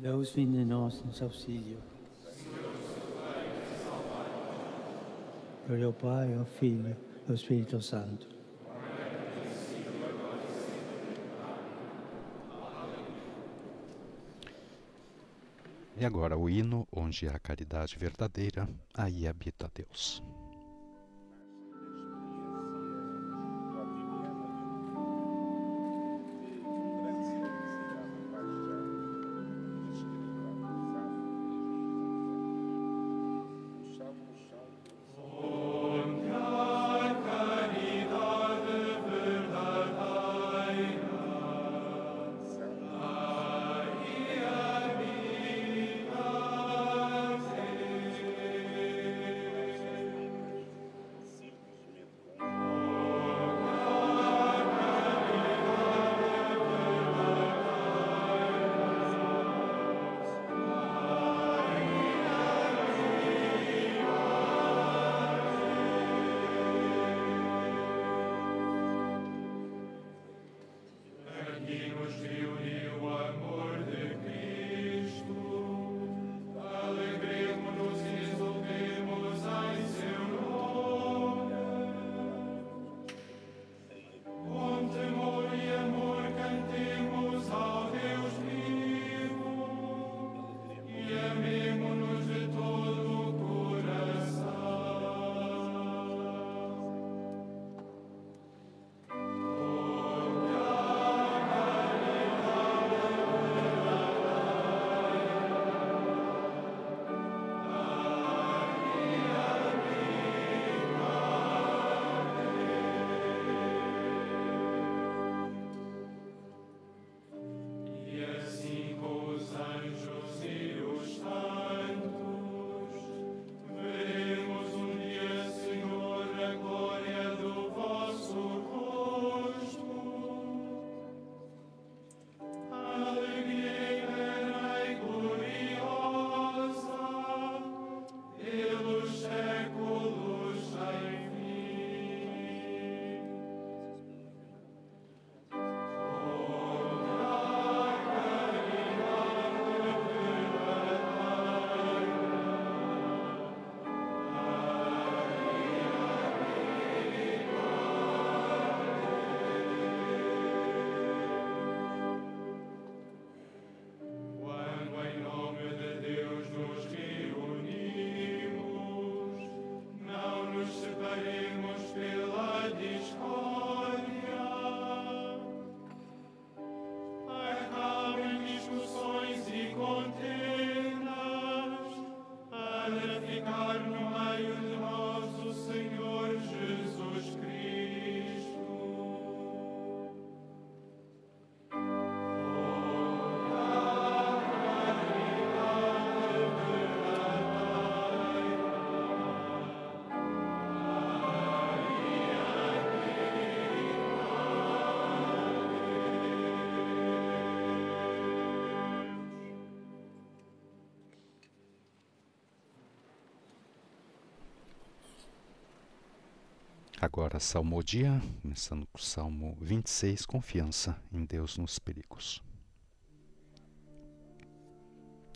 Deus vinde nós nos auxílio. Glória ao Pai, ao Filho e ao Espírito Santo. E agora o hino onde há caridade verdadeira, aí habita Deus. Agora, salmodia, começando com o Salmo 26, confiança em Deus nos perigos.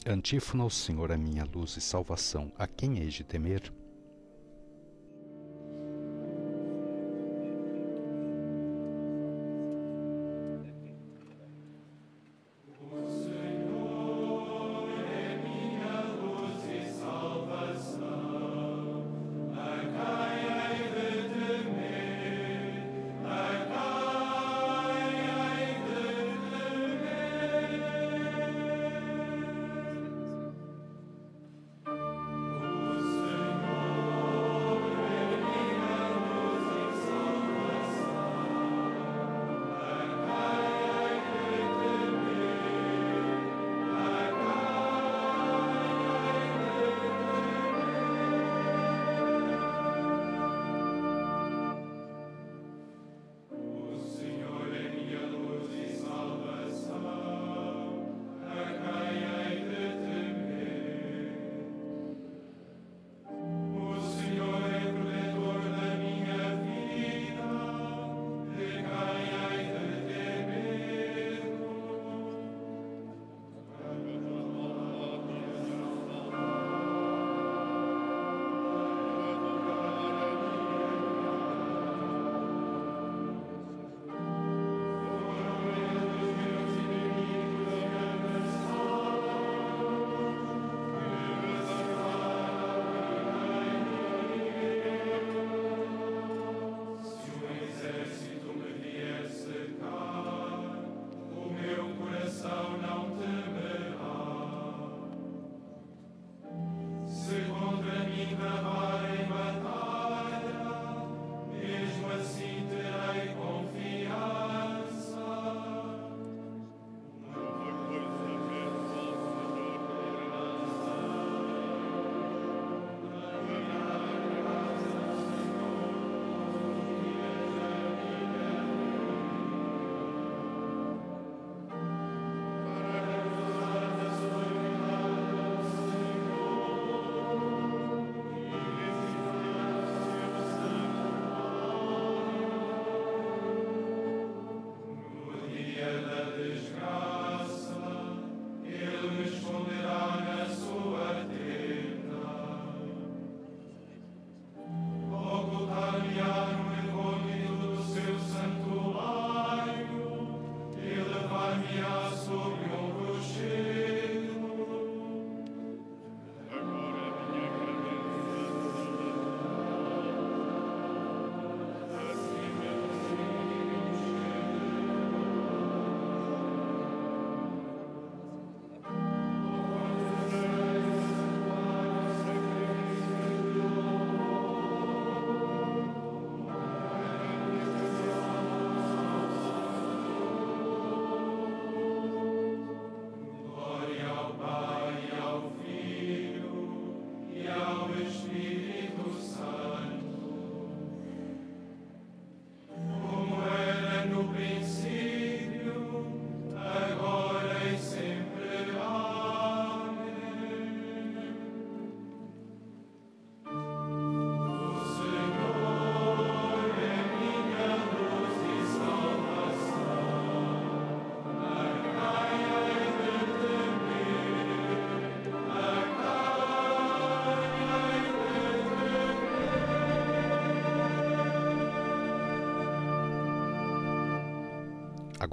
Antífona, o Senhor é minha luz e salvação, a quem hei de temer?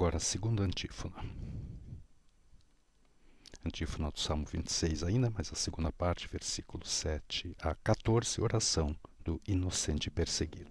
Agora a segunda antífona. Antífona do Salmo 26 ainda, mas a segunda parte, versículos 7 a 14, oração do inocente perseguido.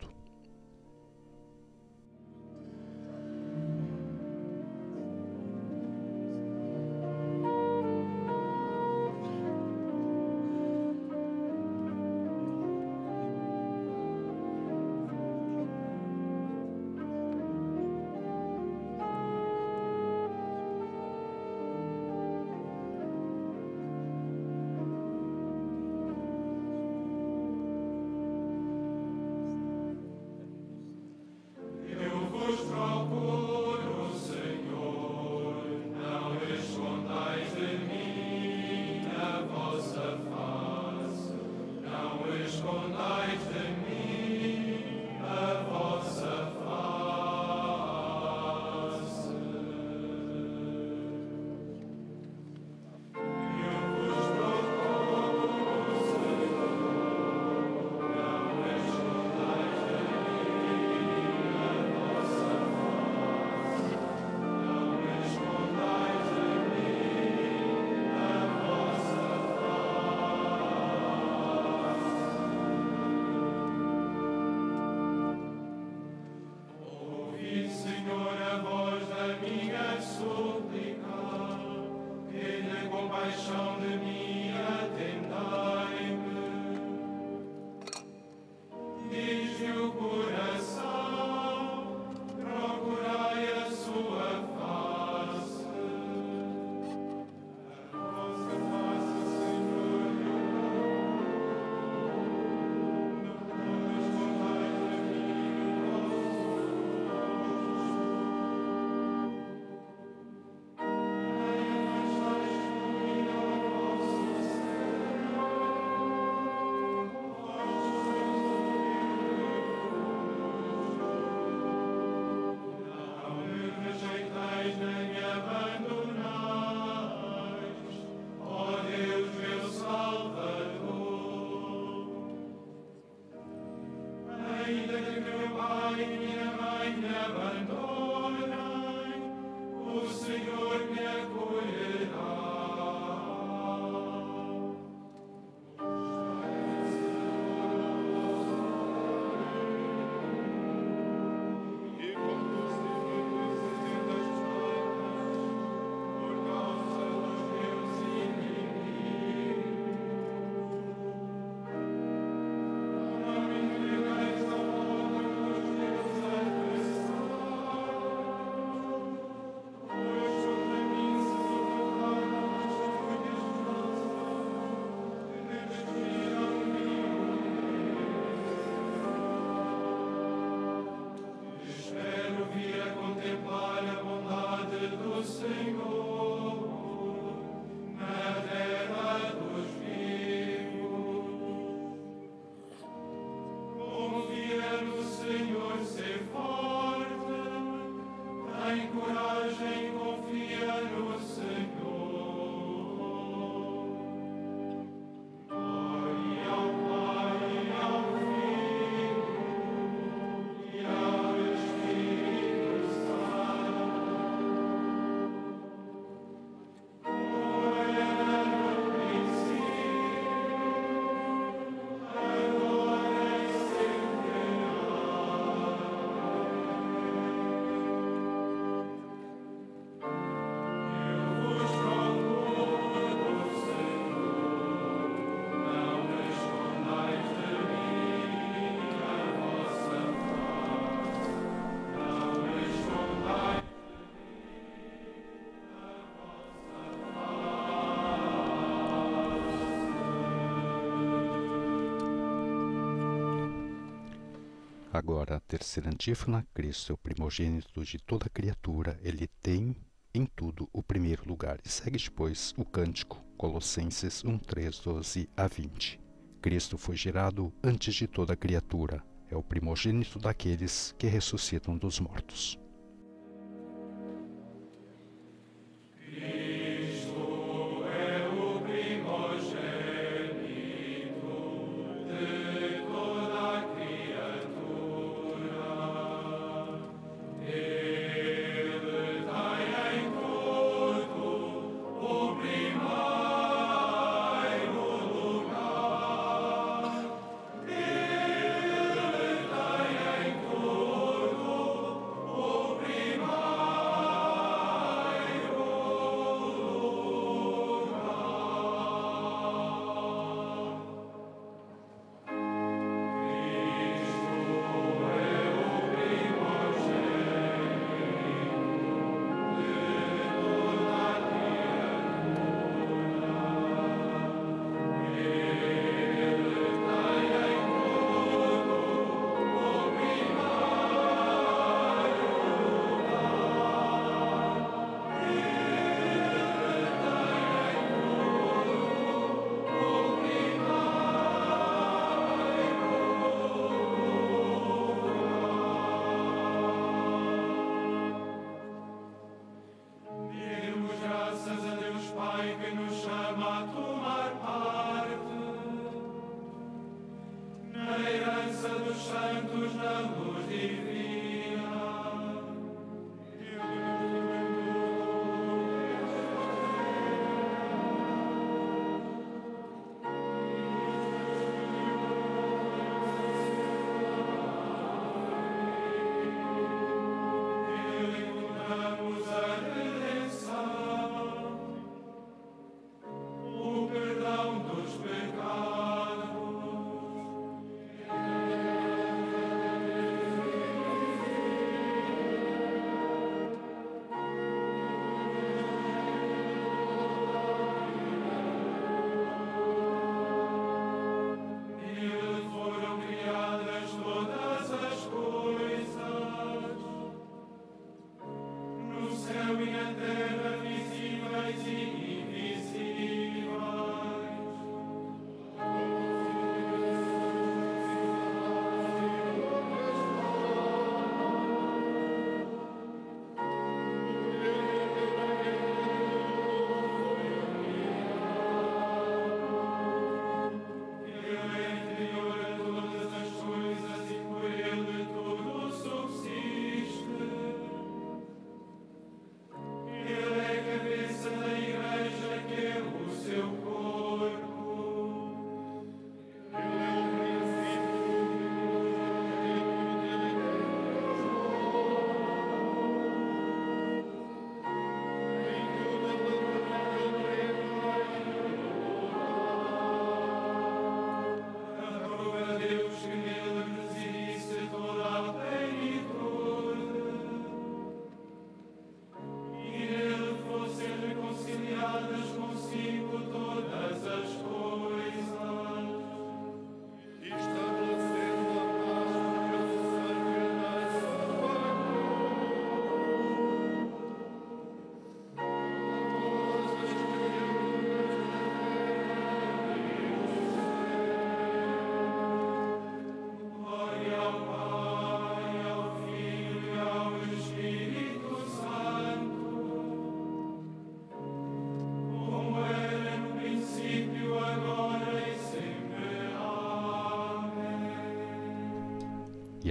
Agora, a terceira antífona, Cristo é o primogênito de toda criatura, ele tem em tudo o primeiro lugar. E segue depois o cântico, Colossenses 1, 3, 12 a 20. Cristo foi gerado antes de toda criatura, é o primogênito daqueles que ressuscitam dos mortos.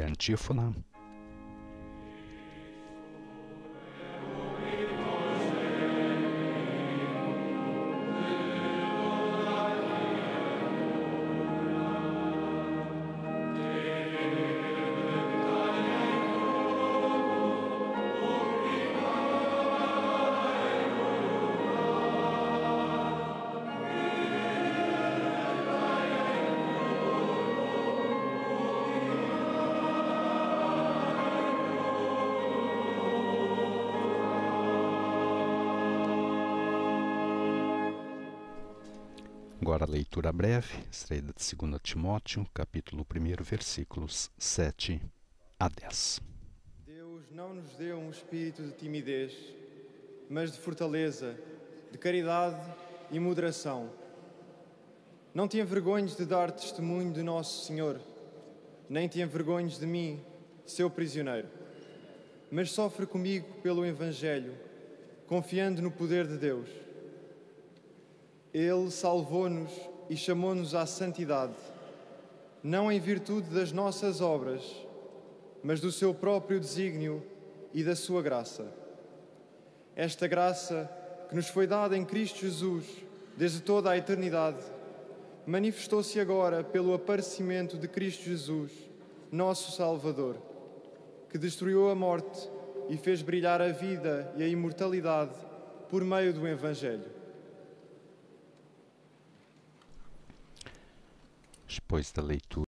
E a Agora a leitura breve, extraída de 2 Timóteo, capítulo 1, versículos 7 a 10. Deus não nos deu um espírito de timidez, mas de fortaleza, de caridade e moderação. Não te envergonhes de dar testemunho de Nosso Senhor, nem te envergonhes de mim, seu prisioneiro. Mas sofre comigo pelo Evangelho, confiando no poder de Deus. Ele salvou-nos e chamou-nos à santidade, não em virtude das nossas obras, mas do seu próprio desígnio e da sua graça. Esta graça que nos foi dada em Cristo Jesus desde toda a eternidade, manifestou-se agora pelo aparecimento de Cristo Jesus, nosso Salvador, que destruiu a morte e fez brilhar a vida e a imortalidade por meio do Evangelho. Depois da leitura